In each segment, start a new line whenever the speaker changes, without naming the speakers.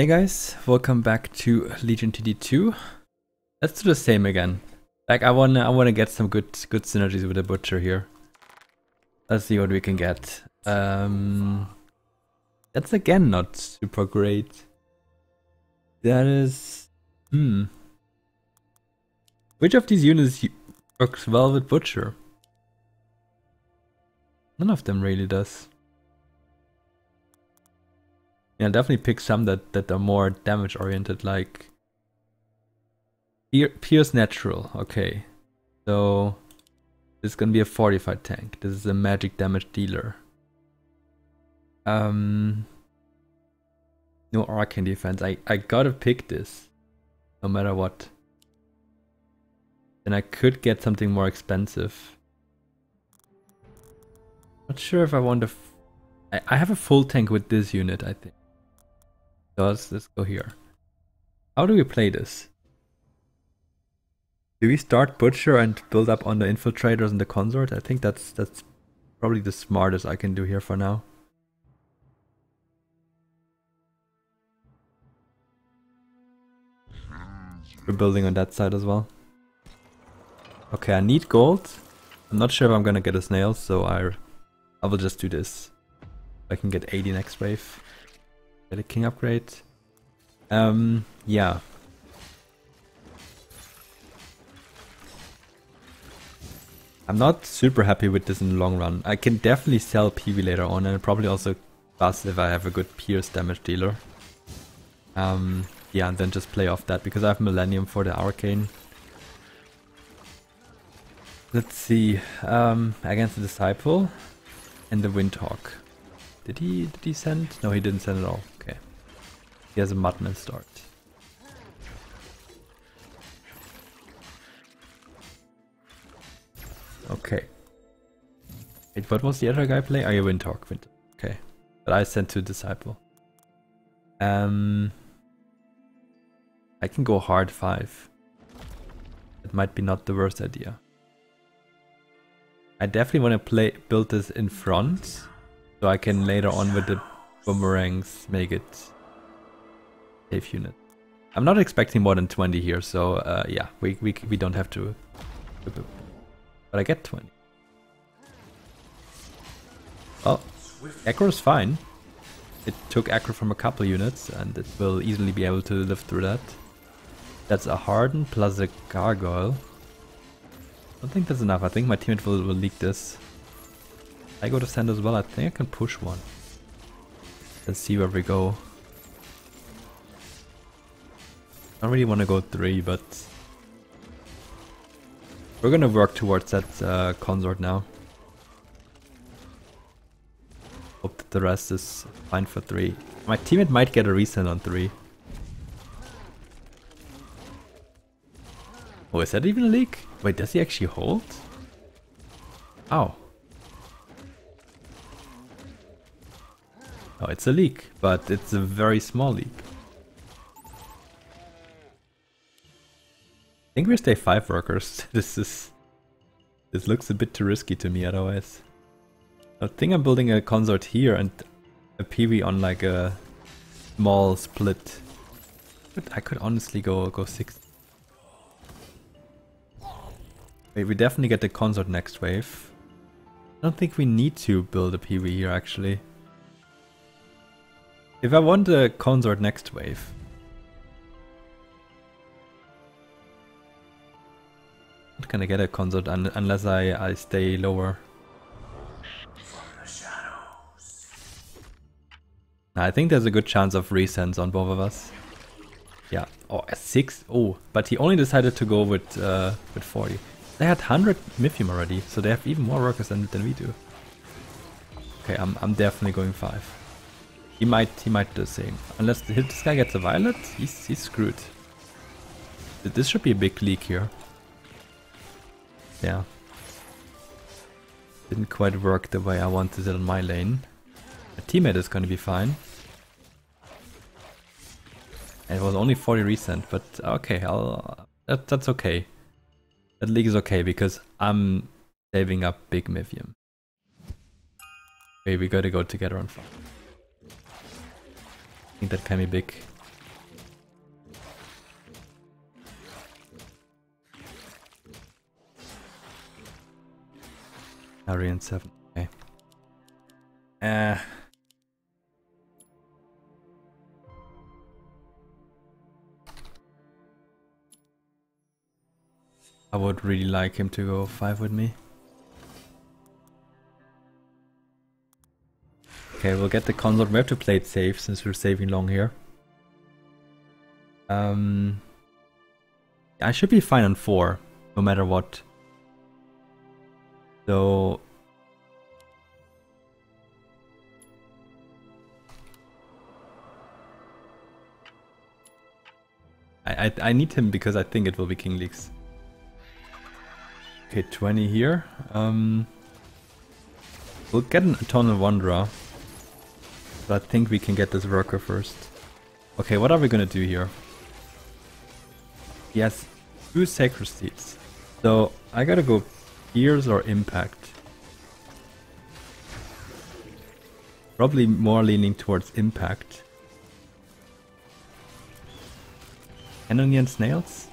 Hey guys, welcome back to Legion TD2. Let's do the same again. Like I wanna I wanna get some good good synergies with the butcher here. Let's see what we can get. Um That's again not super great. That is hmm. Which of these units works well with butcher? None of them really does. Yeah, definitely pick some that, that are more damage oriented, like Pierce Natural. Okay, so this is gonna be a fortified tank. This is a magic damage dealer. Um, no arcane defense. I I gotta pick this, no matter what. Then I could get something more expensive. Not sure if I want to. I, I have a full tank with this unit. I think. So let's, let's go here. How do we play this? Do we start Butcher and build up on the Infiltrators and the Consort? I think that's that's probably the smartest I can do here for now. We're building on that side as well. Okay, I need gold. I'm not sure if I'm gonna get a snail, so I, I will just do this. I can get 80 next wave. Get a king upgrade. Um, yeah. I'm not super happy with this in the long run. I can definitely sell PV later on and probably also bust if I have a good Pierce damage dealer. Um, yeah, and then just play off that because I have Millennium for the Arcane. Let's see. Um, against the Disciple and the Windhawk. Did he did he send? No, he didn't send at all. He has a Mudman start. Okay. Wait, what was the other guy playing? Oh, yeah, Windhawk. Wind okay. But I sent to Disciple. Um, I can go hard 5. It might be not the worst idea. I definitely want to play build this in front so I can later on with the boomerangs make it safe unit. I'm not expecting more than 20 here, so uh, yeah, we, we, we don't have to. But I get 20. Well, aggro is fine. It took aggro from a couple units and it will easily be able to live through that. That's a Harden plus a Gargoyle. I don't think that's enough. I think my teammate will, will leak this. I go to send as well. I think I can push one. Let's see where we go. I don't really want to go three, but we're gonna work towards that uh, consort now. Hope that the rest is fine for three. My teammate might get a resend on three. Oh, is that even a leak? Wait, does he actually hold? Oh. Oh, it's a leak, but it's a very small leak. I think we stay five workers. this is... This looks a bit too risky to me otherwise. I think I'm building a consort here and a PV on like a small split. But I could honestly go go six. Wait, we definitely get the consort next wave. I don't think we need to build a PV here actually. If I want a consort next wave. Not gonna get a consort un unless I, I stay lower. I think there's a good chance of resends on both of us. Yeah. Oh, a six. Oh, but he only decided to go with uh, with 40. They had 100 Mythium already, so they have even more workers than, than we do. Okay, I'm I'm definitely going five. He might he might do the same. Unless this guy gets a violet, he's he's screwed. This should be a big leak here. Yeah. Didn't quite work the way I wanted it on my lane. My teammate is gonna be fine. It was only 40 recent, but okay, I'll that, that's okay. That league is okay because I'm saving up big Mythium. Okay, we gotta go together on fire think that can be big. Arian 7. Okay. Uh, I would really like him to go 5 with me. Okay, we'll get the consort. We have to play it safe since we're saving long here. Um, I should be fine on 4, no matter what. So... I, I, I need him because I think it will be King Leaks. Okay, 20 here. Um, we'll get an Eternal Wanderer. But I think we can get this worker first. Okay, what are we gonna do here? Yes, two Sacred Steeds. So, I gotta go Pierce or Impact. Probably more leaning towards Impact. Canonian Snails?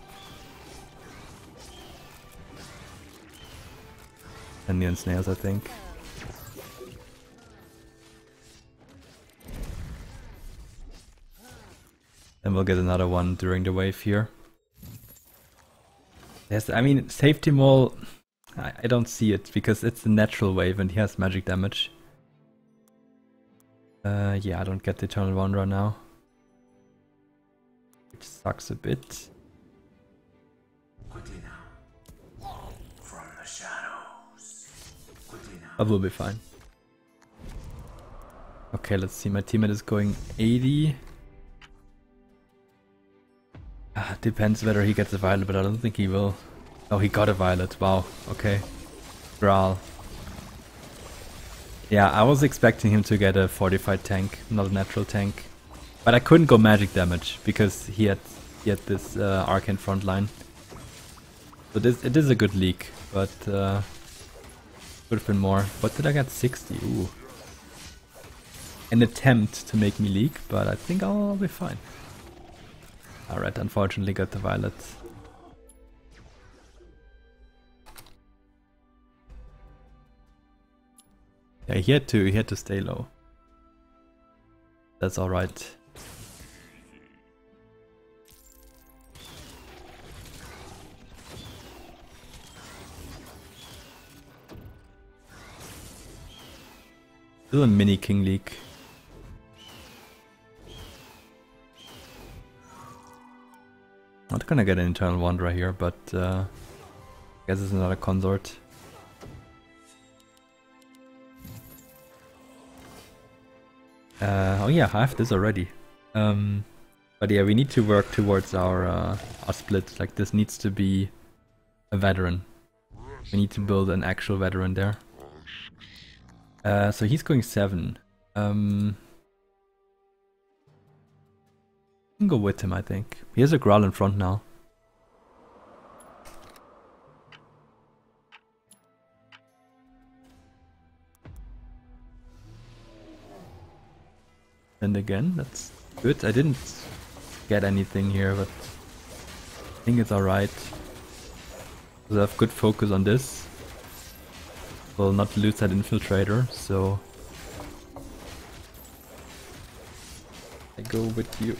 Indian snails, I think. Then we'll get another one during the wave here. Yes, I mean, safety mole, I, I don't see it because it's a natural wave and he has magic damage. Uh, yeah, I don't get the Eternal Wanderer now. Which sucks a bit. I will be fine. Okay, let's see. My teammate is going 80. Ah, depends whether he gets a violet, but I don't think he will. Oh, he got a violet. Wow. Okay. Graal. Yeah, I was expecting him to get a fortified tank, not a natural tank. But I couldn't go magic damage because he had he had this uh, arcane frontline. So this it is a good leak, but uh, would have been more. What did I get? 60. Ooh. An attempt to make me leak, but I think I'll, I'll be fine. Alright, unfortunately got the violet. Yeah, he had to he had to stay low. That's alright. Still a mini King League. Not gonna get an Eternal Wanderer here, but uh, I guess it's another consort. Uh, oh yeah, I have this already. Um, but yeah, we need to work towards our, uh, our split. Like this needs to be a veteran. We need to build an actual veteran there. Uh, so he's going seven. Um, can go with him, I think. He has a Growl in front now. And again, that's good. I didn't get anything here, but I think it's alright. So I have good focus on this will not lose that infiltrator, so I go with you.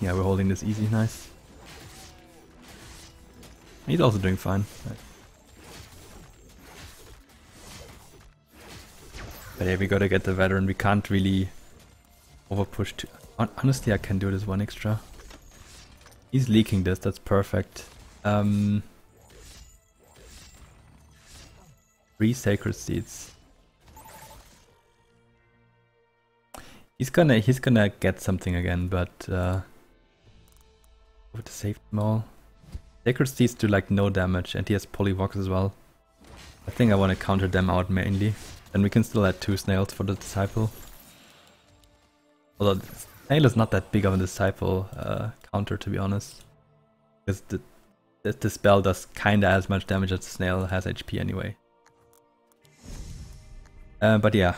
Yeah, we're holding this easy, nice. He's also doing fine. But yeah, we gotta get the veteran. We can't really overpush too. Honestly, I can do this one extra. He's leaking this, that's perfect. Um, three sacred steeds. He's gonna he's gonna get something again, but uh, with the safety mole. Sacred steeds do like no damage, and he has polyvox as well. I think I want to counter them out mainly. Then we can still add two snails for the disciple. Although snail is not that big of a disciple uh, counter to be honest. Because the, the spell does kinda as much damage as the snail has HP anyway. Uh, but yeah.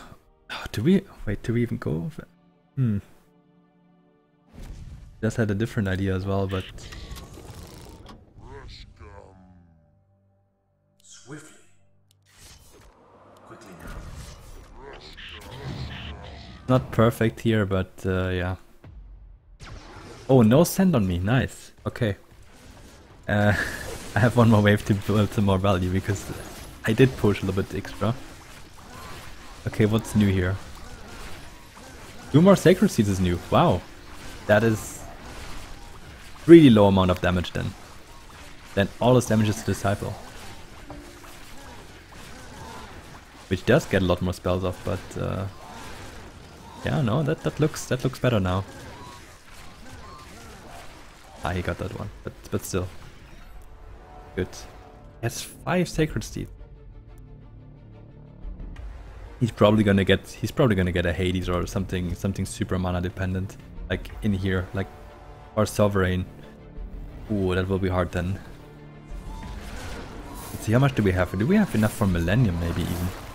Oh, do we wait, do we even go Hmm. Just had a different idea as well, but Swiftly Not perfect here, but uh, yeah. Oh, no send on me. Nice. Okay. Uh, I have one more wave to build some more value because I did push a little bit extra. Okay, what's new here? Two more Sacred Steeds is new. Wow. That is really low amount of damage then. Then all his damage is Disciple. Which does get a lot more spells off, but uh, yeah, no, that that looks that looks better now. Ah, he got that one, but but still, good. That's five sacred steeds. He's probably gonna get he's probably gonna get a Hades or something something super mana dependent, like in here, like or sovereign. Ooh, that will be hard then. Let's see, how much do we have? Do we have enough for Millennium maybe even?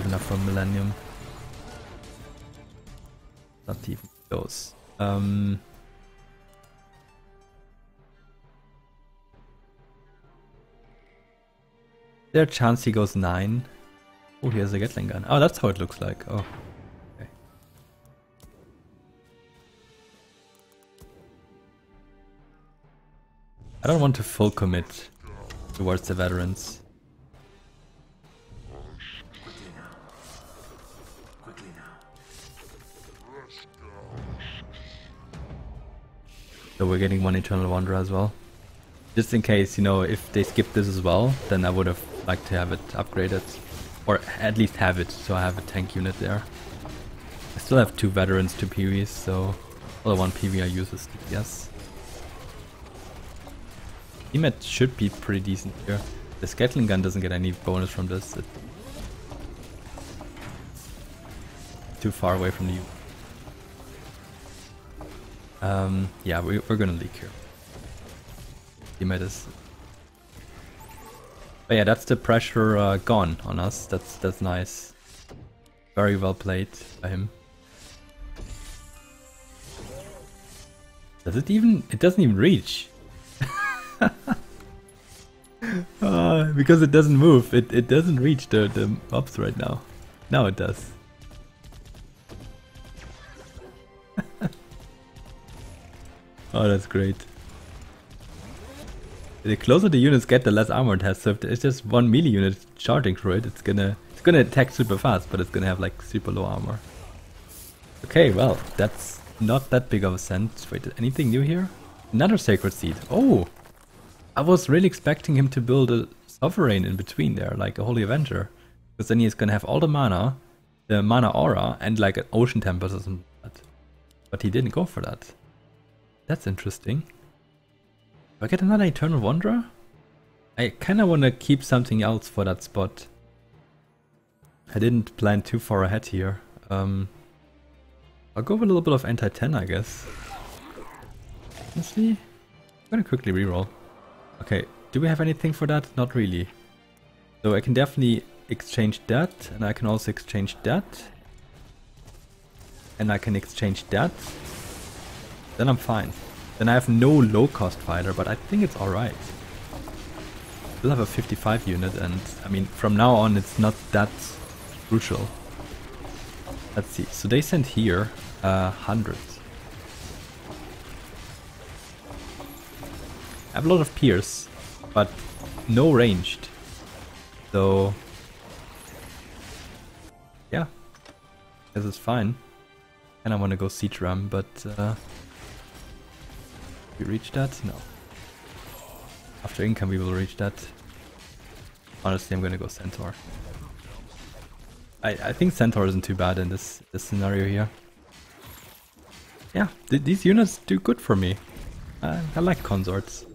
Have enough for Millennium. Not even close. Um, there a chance he goes 9? Oh, he has a Gatling gun. Oh, that's how it looks like. Oh. I don't want to full commit towards the veterans. So we're getting one Eternal Wanderer as well. Just in case, you know, if they skip this as well, then I would have liked to have it upgraded. Or at least have it, so I have a tank unit there. I still have two veterans, two PVs, so... Well, one PV I use is DPS. Teamet should be pretty decent here. The Gatling gun doesn't get any bonus from this. It too far away from the um, yeah, we, we're gonna leak here. He made us. But yeah, that's the pressure uh, gone on us. That's that's nice. Very well played by him. Does it even? It doesn't even reach. uh, because it doesn't move. It it doesn't reach the the mobs right now. Now it does. Oh, that's great. The closer the units get, the less armor it has. So if it's just one melee unit charging through it, it's gonna it's gonna attack super fast, but it's gonna have like super low armor. Okay, well, that's not that big of a sense. Wait, anything new here? Another Sacred Steed. Oh! I was really expecting him to build a Sovereign in between there, like a Holy Avenger. Because then he's gonna have all the mana, the mana aura, and like an Ocean Tempest or something. But he didn't go for that. That's interesting. Do I get another Eternal Wanderer? I kinda wanna keep something else for that spot. I didn't plan too far ahead here. Um, I'll go with a little bit of anti-10, I guess. Let's see. I'm gonna quickly reroll. Okay, do we have anything for that? Not really. So I can definitely exchange that, and I can also exchange that. And I can exchange that. Then I'm fine. Then I have no low cost fighter, but I think it's alright. Still have a 55 unit and I mean from now on it's not that crucial. Let's see, so they sent here uh, 100. I have a lot of Pierce, but no ranged. So yeah, this is fine. And I want to go Siege Ram, but uh, we reach that? No. After income we will reach that. Honestly, I'm gonna go Centaur. I, I think Centaur isn't too bad in this, this scenario here. Yeah, th these units do good for me. I, I like consorts.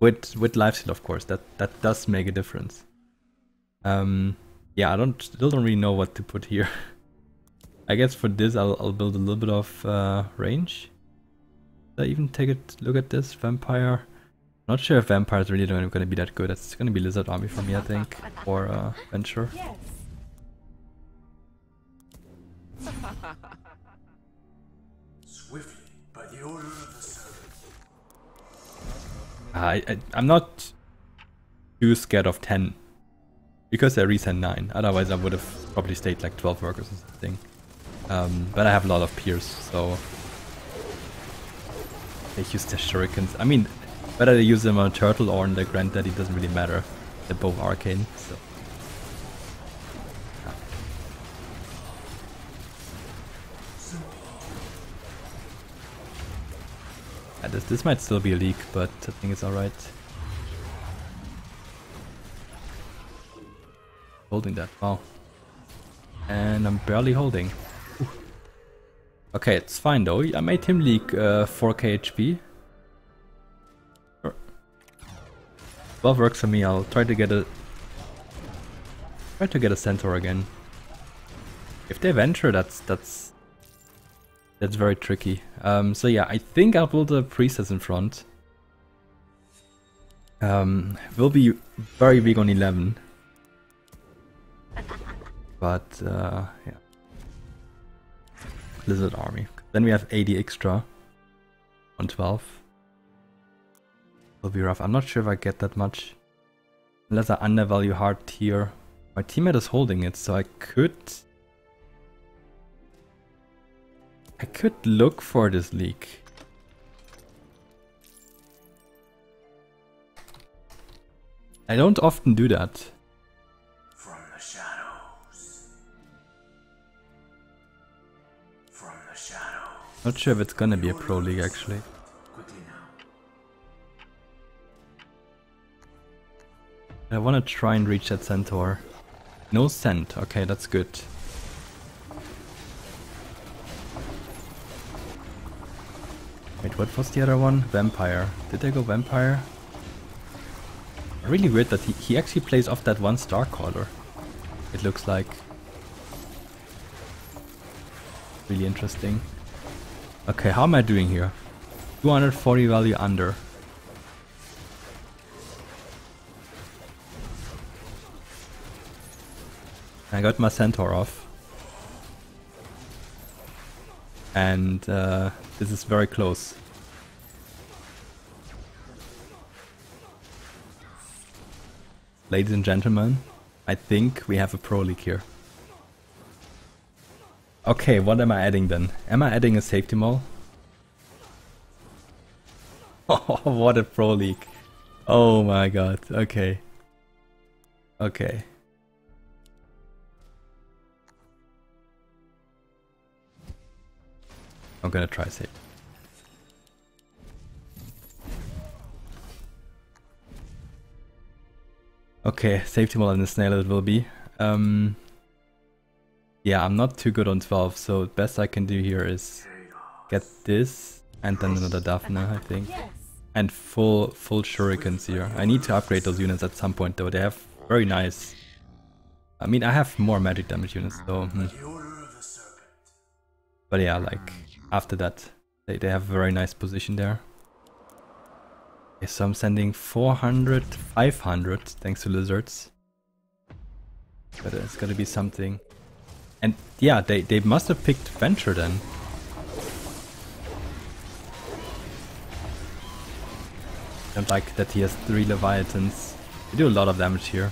With with lifesteal, of course, that, that does make a difference. Um, yeah, I don't still don't really know what to put here. I guess for this I'll, I'll build a little bit of uh, range. I even take a look at this? Vampire. Not sure if Vampire is really going to be that good. It's going to be Lizard Army for me, I think, or uh, Venture. Yes. Swiftly, by the order of the I, I, I'm not too scared of 10. Because they resend 9. Otherwise I would have probably stayed like 12 workers or something. Um, but I have a lot of peers, so... They use the shurikens. I mean, whether they use them on a turtle or on their granddaddy doesn't really matter. They're both arcane, so... Yeah, this, this might still be a leak, but I think it's alright. Holding that, wow. And I'm barely holding. Okay, it's fine though. I made him leak uh, 4k HP. Well, works for me. I'll try to get a try to get a centaur again. If they venture, that's that's that's very tricky. Um, so yeah, I think I'll build a priestess in front. Um, will be very big on 11. But, uh, yeah. Lizard army. Then we have 80 extra on 12. Will be rough. I'm not sure if I get that much. Unless I undervalue hard tier. My teammate is holding it, so I could... I could look for this leak. I don't often do that. Not sure if it's gonna be a pro league actually. I wanna try and reach that centaur. No scent, okay, that's good. Wait, what was the other one? Vampire. Did I go vampire? Really weird that he, he actually plays off that one star caller. It looks like. Really interesting. Okay, how am I doing here? 240 value under. I got my centaur off. And uh, this is very close. Ladies and gentlemen, I think we have a pro league here. Okay, what am I adding then? Am I adding a safety mole? Oh, what a pro league. Oh my god, okay. Okay. I'm gonna try safe. Okay, safety mole and the snail it will be. Um, yeah, I'm not too good on 12, so best I can do here is get this and then another Daphne, I think. And full full shurikens here. I need to upgrade those units at some point though. They have very nice... I mean, I have more magic damage units, so... Hmm. But yeah, like, after that, they, they have a very nice position there. Okay, so I'm sending 400, 500, thanks to lizards. But it's gotta be something. And yeah, they, they must have picked Venture then. Don't like that he has three Leviathans. They do a lot of damage here.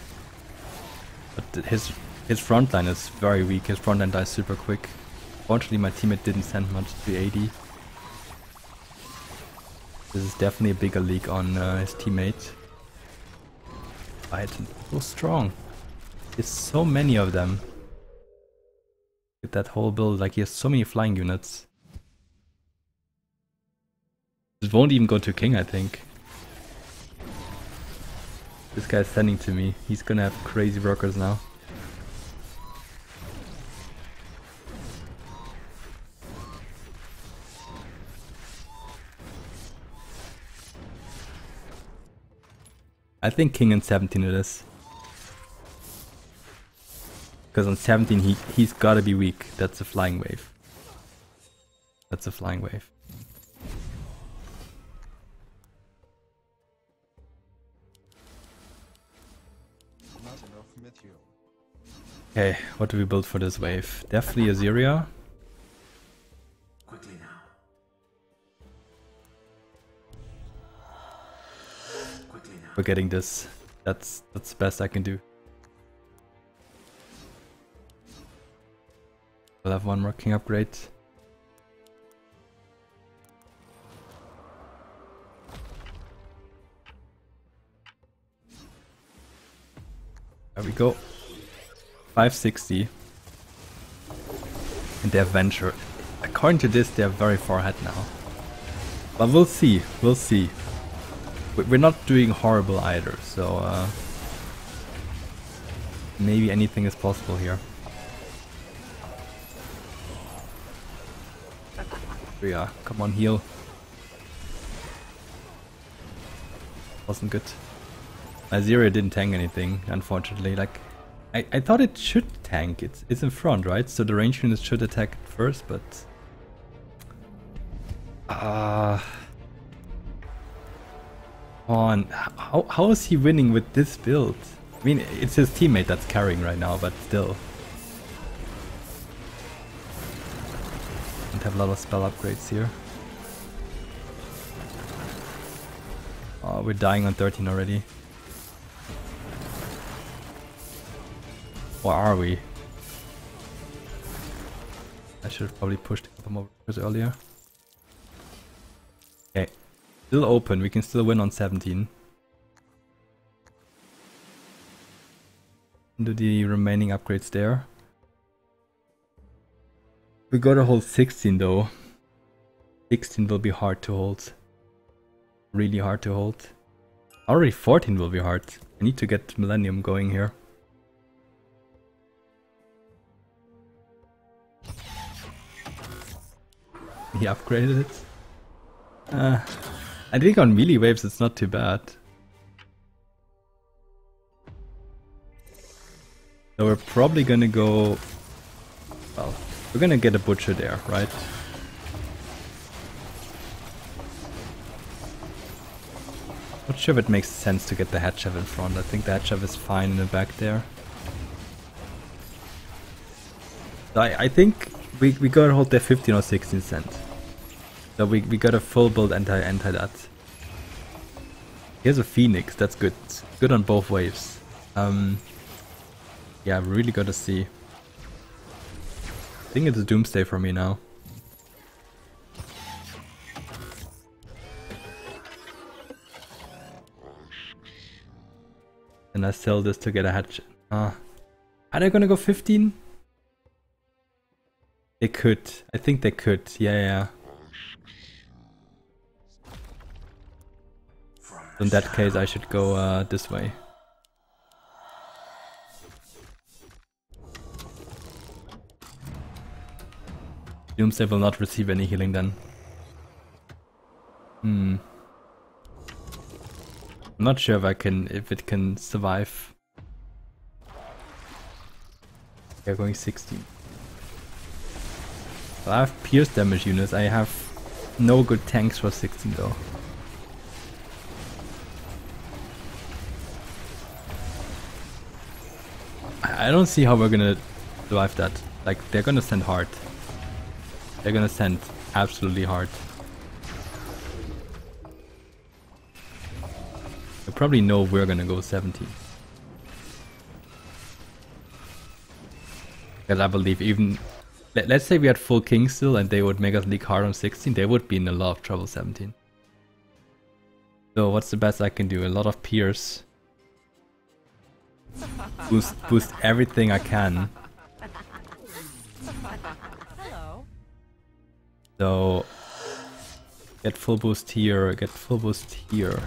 But his his front line is very weak. His front line dies super quick. Fortunately, my teammate didn't send much to 80. This is definitely a bigger leak on uh, his teammate. Leviathan, so strong. There's so many of them. With that whole build, like he has so many flying units. It won't even go to king, I think. This guy's sending to me. He's gonna have crazy workers now. I think king and 17 it is. Because on 17 he, he's gotta be weak. That's a flying wave. That's a flying wave. Okay, what do we build for this wave? Definitely Azeria. We're getting this. That's that's the best I can do. We'll have one more king upgrade. There we go. 560. And their venture. According to this, they're very far ahead now. But we'll see. We'll see. We're not doing horrible either, so uh, maybe anything is possible here. Yeah, come on, heal. Wasn't good. My zero didn't tank anything, unfortunately. Like, I, I thought it should tank. It's it's in front, right? So the range units should attack first, but ah. Uh, on. How, how is he winning with this build? I mean, it's his teammate that's carrying right now, but still. Don't have a lot of spell upgrades here. Oh, we're dying on 13 already. Or are we? I should have probably pushed a couple more earlier. Okay. Still open, we can still win on 17. Do the remaining upgrades there. We gotta hold 16 though. 16 will be hard to hold. Really hard to hold. Already 14 will be hard. I need to get Millennium going here. He upgraded it. Uh, I think on melee waves it's not too bad. So we're probably gonna go... Well, we're gonna get a butcher there, right? Not sure if it makes sense to get the head chef in front. I think the head chef is fine in the back there. I, I think we, we gotta hold there 15 or 16 cent. So we, we got a full build anti anti that. Here's a phoenix, that's good. Good on both waves. Um, yeah, we really gotta see. I think it's a doomsday for me now. And I sell this to get a hatchet. Ah. Are they gonna go 15? They could. I think they could. Yeah, yeah. in that case I should go uh, this way. Doomsday will not receive any healing then. Hmm. I'm not sure if I can if it can survive. They're going 16. I have pierce damage units. I have no good tanks for 16 though. I don't see how we're gonna survive that. Like, they're gonna send hard. They're gonna send absolutely hard. They probably know we're gonna go 17. Because I believe even... Let, us say we had full king still and they would make us leak hard on 16, they would be in a lot of trouble 17. So what's the best I can do? A lot of pierce boost boost everything I can. So get full boost here, get full boost here.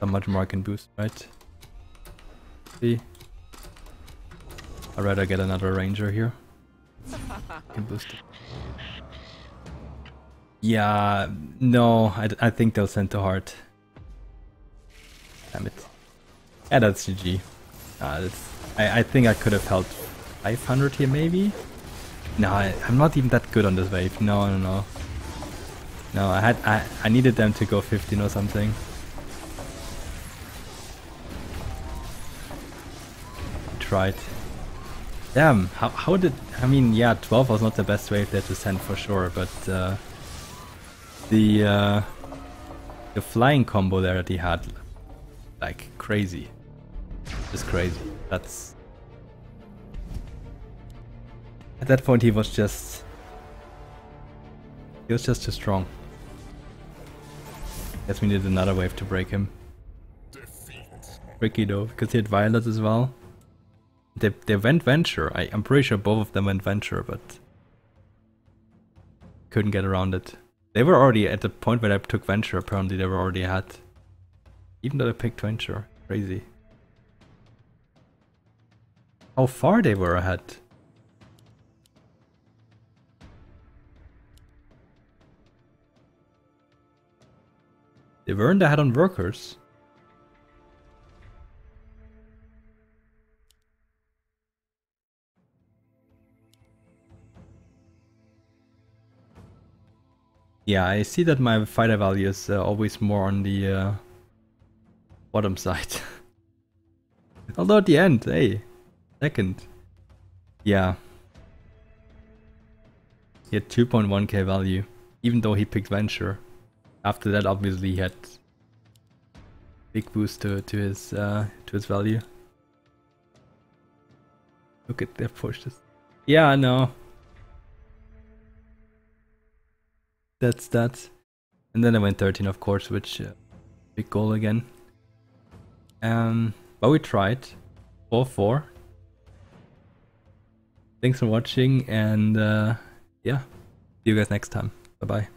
How much more I can boost, right? See? I'd rather get another ranger here. Can boost it. Yeah, no, I, I think they'll send to heart. Damn it. Yeah, that's GG. Uh, that's, I, I think I could have held 500 here maybe? No, I, am not even that good on this wave. No, no, no. No, I had I, I needed them to go 15 or something. tried. Damn, how, how did... I mean, yeah, 12 was not the best wave there to send for sure, but... Uh, the uh, the flying combo there that he had, like crazy, just crazy. That's at that point he was just he was just too strong. Guess we needed another wave to break him. Tricky though, because he had Violet as well. They, they went Venture. I, I'm pretty sure both of them went Venture, but couldn't get around it. They were already at the point where I took Venture, apparently they were already ahead. Even though I picked Venture. Crazy. How far they were ahead. They weren't ahead on workers. Yeah, I see that my fighter value is uh, always more on the uh, bottom side. Although at the end, hey, second. Yeah. He had 2.1k value, even though he picked Venture. After that, obviously, he had big boost to, to his uh, to his value. Look at that pushes. Yeah, I know. that's that. And then I went 13, of course, which uh, big goal again. Um, but we tried. 4-4. Thanks for watching, and uh, yeah, see you guys next time. Bye-bye.